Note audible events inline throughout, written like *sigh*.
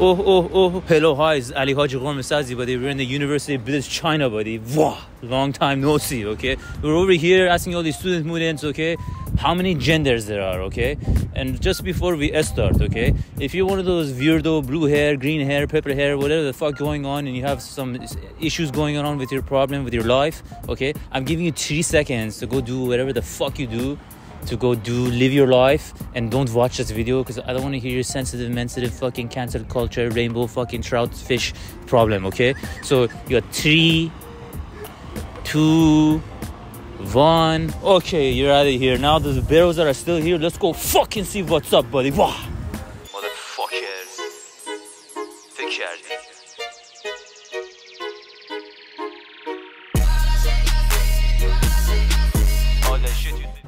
Oh, oh, oh, hello, hi, it's Ali Haji Ghomesazi, buddy. We're in the University of British China, buddy. Wow, long time no see, okay? We're over here asking all these student students, okay, how many genders there are, okay? And just before we start, okay, if you're one of those weirdo blue hair, green hair, purple hair, whatever the fuck going on, and you have some issues going on with your problem, with your life, okay, I'm giving you three seconds to go do whatever the fuck you do to go do live your life and don't watch this video because I don't want to hear your sensitive, sensitive fucking cancel culture, rainbow fucking trout fish problem. Okay, so you got three, two, one. Okay, you're out of here. Now the barrels that are still here, let's go fucking see what's up, buddy. Wah. Motherfuckers. Fix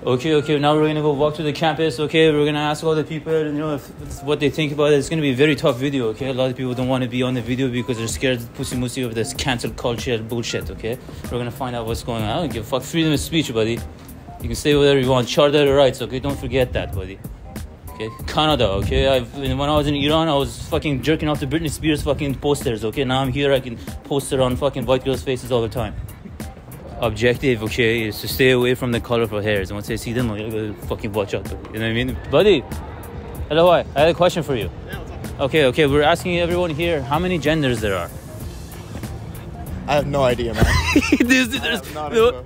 Okay, okay. Now we're gonna go walk to the campus. Okay, we're gonna ask all the people, you know, if, what they think about it. It's gonna be a very tough video. Okay, a lot of people don't want to be on the video because they're scared pussy mussy of this cancel culture bullshit. Okay, we're gonna find out what's going on. I don't give a fuck. Freedom of speech, buddy. You can say whatever you want. Charter rights. Okay, don't forget that, buddy. Okay, Canada. Okay, I've, when I was in Iran, I was fucking jerking off the Britney Spears fucking posters. Okay, now I'm here. I can post it on fucking white girls' faces all the time objective, okay, is to stay away from the colorful hairs. And once I see them, I'm gonna fucking watch out. You know what I mean? Buddy, hello, I had a question for you. Okay, okay, we're asking everyone here how many genders there are. I have no idea, man. *laughs* there's, there's no, no,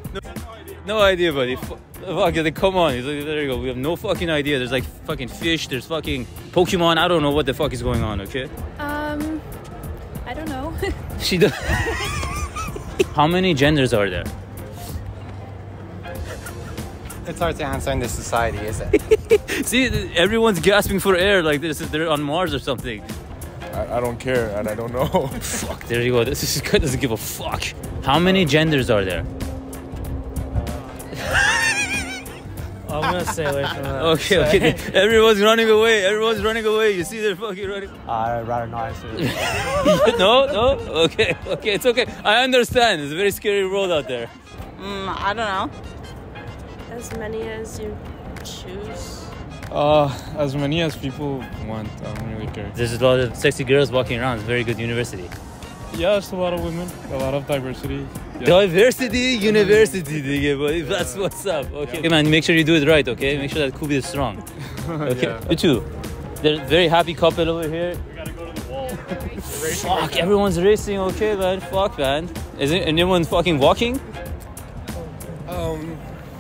no, idea, buddy. Fuck, it, come on. Like, there you go. We have no fucking idea. There's like fucking fish. There's fucking Pokemon. I don't know what the fuck is going on. Okay. Um, I don't know. *laughs* she does. *laughs* How many genders are there? It's hard to answer in this society, is it? *laughs* See, everyone's gasping for air like this. They're on Mars or something. I, I don't care, and I don't know. *laughs* fuck, there you go. This is good. Doesn't give a fuck. How many genders are there? I'm gonna stay away from that. Okay, okay. Everyone's running away. Everyone's running away. You see, they're fucking running. I'd rather not answer. *laughs* no, no. Okay, okay. It's okay. I understand. It's a very scary world out there. Mm, I don't know. As many as you choose. Uh, as many as people want. I don't really care. There's a lot of sexy girls walking around. It's a very good university. Yeah, there's a lot of women, a lot of diversity. Yeah. Diversity University, nigga, boy. That's what's up. Okay. okay, man, make sure you do it right, okay? Make sure that Kubi is strong. *laughs* Okay, yeah. you too. They're very happy couple over here. We gotta go to the wall. *laughs* Fuck, everyone's racing, okay, man. Fuck, man. Is anyone fucking walking? Um,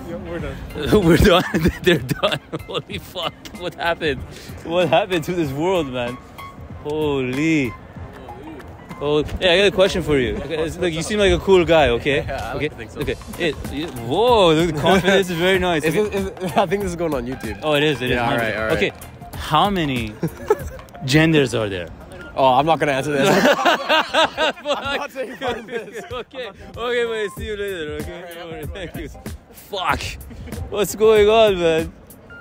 yeah, we're done. *laughs* we're done. They're done. Holy fuck. What happened? What happened to this world, man? Holy. Oh, yeah, I got a question for you. Okay, look, you seem like a cool guy. *laughs* Okay. Yeah, I okay. think so. Okay. It, it, whoa, the *laughs* confidence is very nice. Is okay. it, is *laughs* I think this is going on YouTube. Oh, it is. It is. Yeah, all right, all right. Okay. How many genders are there? Oh, I'm not gonna answer this. I'm not saying this. Okay. Okay, wait. See you later. Okay. Right. Thank you. Fuck. What's going on, man?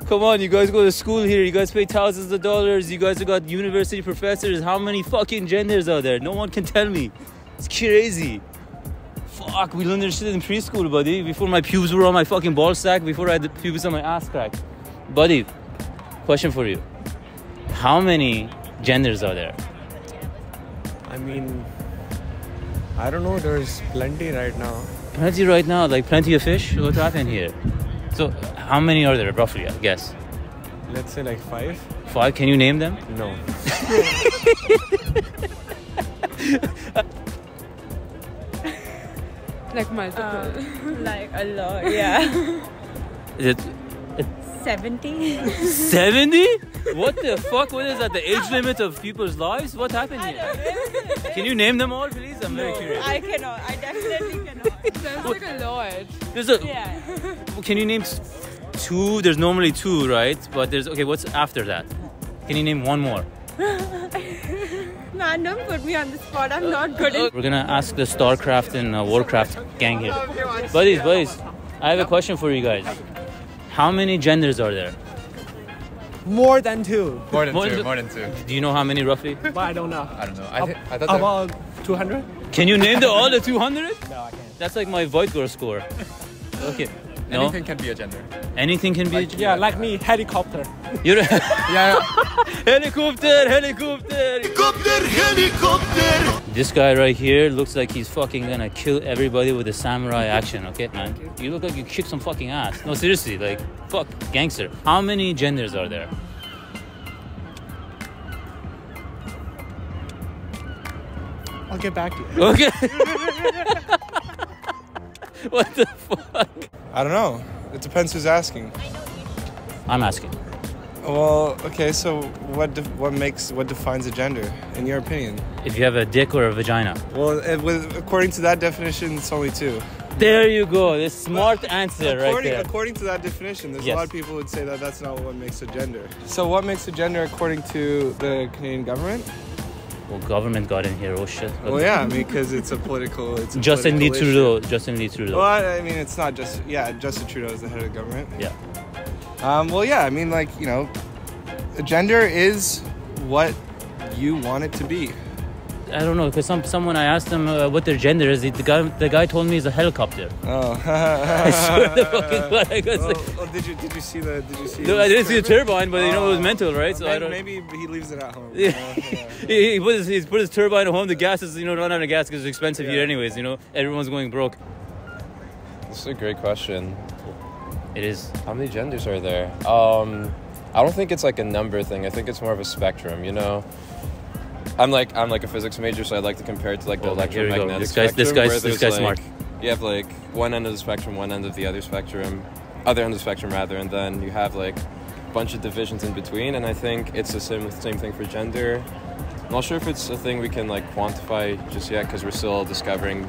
Come on, you guys go to school here. You guys pay thousands of dollars. You guys have got university professors. How many fucking genders are there? No one can tell me. It's crazy. Fuck, we learned this shit in preschool, buddy. Before my pubes were on my fucking ball sack, before I had the pubes on my ass crack. Buddy, question for you. How many genders are there? I mean, I don't know. There's plenty right now. Plenty right now, like plenty of fish. What happened here? So, how many are there roughly? I guess. Let's say like five. Five. Can you name them? No. *laughs* like multiple. Um, like a lot, *laughs* yeah. Is it 70? 70? *laughs* What the fuck? What is that? The age limit of people's lives? What happened here? Can you name them all, please? I'm very curious. I cannot. I definitely cannot. Sounds like a lot. There's a. Yeah. Can you name two? There's normally two, right? But there's okay. What's after that? Can you name one more? *laughs* Man, don't put me on the spot. I'm not good at. We're gonna ask the StarCraft and uh, Warcraft gang here. Buddies, buddies, I have a question for you guys. How many genders are there? More than two. More than More two. than- More than two. Do you know how many roughly? But I don't know. I don't know. I, th- I thought there- About 200? Can you name the, all the 200? No, I can't. That's like my void score. Okay. No. anything can be a gender. Anything can be. a gender. Yeah, like me, helicopter. You're *laughs* Yeah. *laughs* helicopter, helicopter. Helicopter, helicopter. This guy right here looks like he's fucking gonna kill everybody with a samurai action, okay, man? You look like you kick some fucking ass. No, seriously, like, fuck, gangster. How many genders are there? I'll get back to you. Okay. *laughs* what the fuck? I don't know. It depends who's asking. I'm asking. Well, okay. So what what makes what defines a gender in your opinion? If you have a dick or a vagina. Well, it, with, according to that definition, it's only two. There you go. This smart answer right according, there. according to that definition, there's Yes. a lot of people would say that that's not what makes a gender. So what makes a gender according to the Canadian government? Well, government got in here. Oh shit. Well, yeah, I mean, because it's a political. It's a *laughs* Justin Lee issue. Trudeau. Justin Lee Trudeau. Well, I, I mean, it's not just yeah. Justin Trudeau is the head of the government. Yeah. Um, well, yeah. I mean, like you know, gender is what you want it to be. I don't know because some someone I asked him uh, what their gender is. The guy the guy told me it's a helicopter. Oh. *laughs* I swear to fucking *laughs* God, I was oh, like, oh, did you did you see the did you see? no, I didn't see the turbine? turbine, but you know it was Oh. mental, right? So maybe, I don't. maybe he leaves it at home. Yeah. Uh, yeah. he, he put his he's put his turbine at home. The gas is you know run out of gas because it's expensive here anyways. You know everyone's going broke. This is a great question. It is. How many genders are there? Um, I don't think it's like a number thing. I think it's more of a spectrum. You know, I'm like I'm like a physics major, so I'd like to compare it to like the Oh, we go. This guy's- this spectrum, guy's- this guy's like- smart. You have like one end of the spectrum, one end of the other spectrum, other end of the spectrum rather, and then you have like a bunch of divisions in between. And I think it's the same same thing for gender. I'm not sure if it's a thing we can like quantify just yet because we're still discovering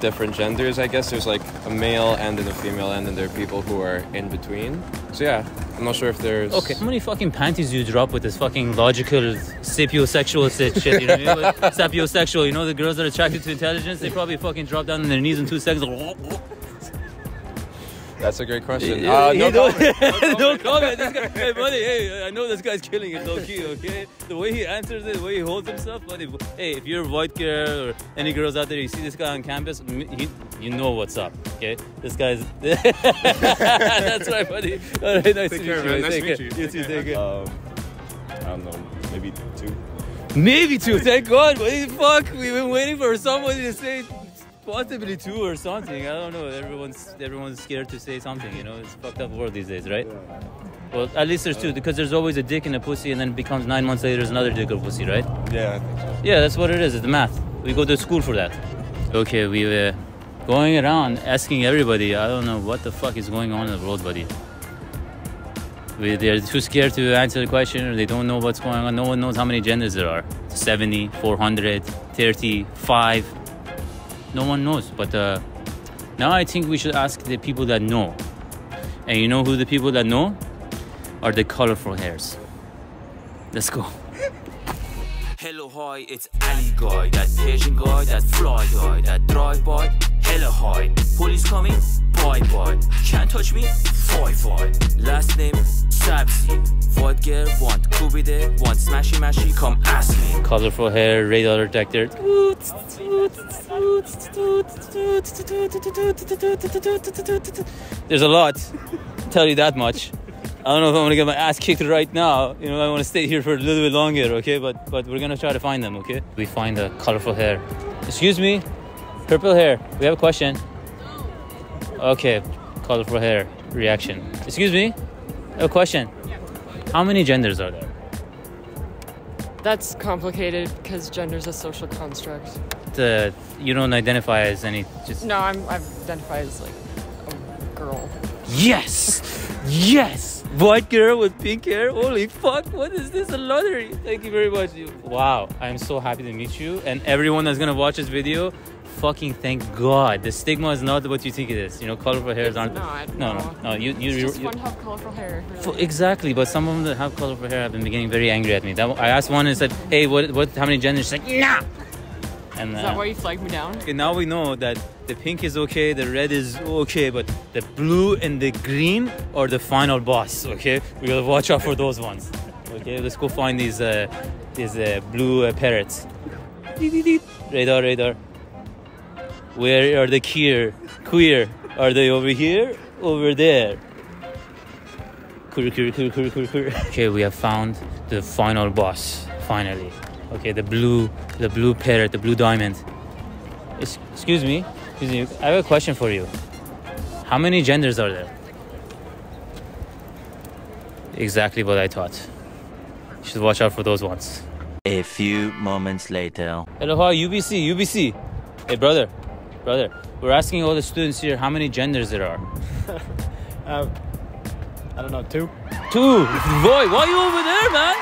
different genders. I guess there's like a male end and a female end, and there are people who are in between. So yeah, I'm not sure if there's. Okay, how many fucking panties do you drop with this fucking logical sapiosexual shit? You know, what I mean? Like, sapiosexual. You know, the girls that are attracted to intelligence, they probably fucking drop down on their knees in two seconds. *laughs* *laughs* That's a great question. Uh, no don't- *laughs* comment. no comment. This guy, hey, buddy, hey, I know this guy's killing it low key, okay? The way he answers it, the way he holds himself, buddy. Hey, if you're a white girl or any girls out there, you see this guy on campus, he, you know what's up, okay? This guy's. *laughs* That's right, buddy. All right, nice to meet you. man. Nice Take to meet care. you. You too, take care. Um, I don't know, maybe two. Maybe two, thank God. Buddy, fuck, we've been waiting for somebody to say possibly two or something. I don't know. Everyone's everyone's scared to say something. You know, it's a fucked up world these days, right? Well, at least there's two because there's always a dick and a pussy, and then it becomes nine months later there's another dick or pussy, right? Yeah, I think so. Yeah, that's what it is. It's the math. We go to school for that. Okay, we were going around asking everybody. I don't know what the fuck is going on in the world, buddy. We, they're too scared to answer the question or they don't know what's going on. No one knows how many genders there are 70, 400, 30, 5. No one knows. But uh, now I think we should ask the people that know. And you know who the people that know? Are the colorful hairs. Let's go. Hello, hi, it's Ali guy, that Persian guy, that fly guy, that drive by. Hello, hi, police coming, bye bye. Can't touch me, bye bye. Last name, Sabzi. White girl, want Kubi there, want smashy mashy, come ask me. colorful hair, radar detector. There's a lot. Tell you that much. I don't know if I'm gonna get my ass kicked right now. You know, I want to stay here for a little bit longer, okay? But but we're gonna try to find them, okay? We find the colorful hair. Excuse me, purple hair. We have a question. Okay, colorful hair reaction. Excuse me, a question. How many genders are there? That's complicated because gender is a social construct. The you don't identify as any. Just No, I'm I identify as like a girl. Yes! Yes! White girl with pink hair. Holy fuck, what is this? A lottery. Thank you very much. Wow, I'm so happy to meet you. And everyone that's gonna watch this video, fucking thank God. The stigma is not what you think it is. You know, colorful hairs It's aren't. not, no, no, no. no. You, you, you, just you- fun to have colorful hair. Really. Exactly, but some of them that have colorful hair have been getting very angry at me. That, I asked one and said, "Hey, what, what, how many genders?" She's like, "Nah." And Is uh, that why you flagged me down? Okay, now we know that the pink is okay, the red is okay, but the blue and the green are the final boss. Okay, we gotta watch out for those ones. Okay, let's go find these uh, these uh, blue uh, parrots. Radar, radar. Where are the queer? Queer? Are they over here? Over there? Queer, queer, queer, queer, queer, queer. Okay, we have found the final boss Finally. Okay, the blue, the blue parrot, the blue diamond. Ex- Excuse me. Excuse me. I have a question for you. How many genders are there? Exactly what I thought. You should watch out for those ones. A few moments later. Hello, UBC, UBC. Hey, brother, brother. We're asking all the students here how many genders there are. *laughs* Uh, I don't know, two? Two. Boy, why are you over there, man?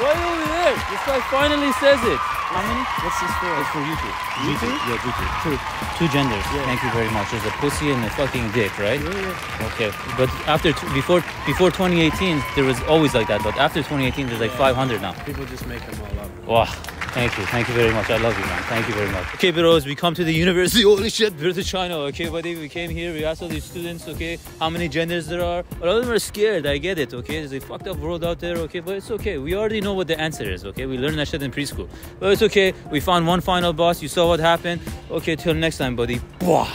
Why are you over there? This guy finally says it. How many? What's this for? It's for you two. You two? Yeah, you two. Two. Two genders. Yeah. Thank you very much. There's a pussy and a fucking dick, right? Yeah, yeah. Okay, but after t- before before 2018, there was always like that. But after 2018, there's like 500 now. People just make them all up. Wow. Thank you. Thank you very much. I love you, man. Thank you very much. Okay, bros, we come to the university. *laughs* Holy shit, we're to China. Okay, buddy, we came here. We asked all these students, okay, how many genders there are. A lot of them are scared. I get it, okay? There's a fucked up world out there, okay? But it's okay. We already know what the answer is, okay? We learned that shit in preschool. But it's okay. We found one final boss. You saw what happened. Okay, till next time, buddy. Bwah.